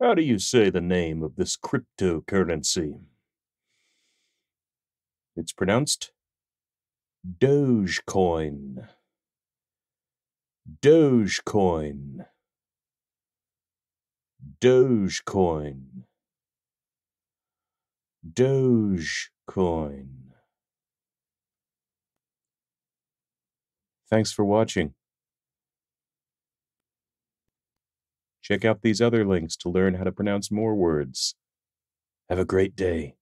How do you say the name of this cryptocurrency? It's pronounced Dogecoin. Dogecoin. Dogecoin. Dogecoin. Thanks for watching. Check out these other links to learn how to pronounce more words. Have a great day.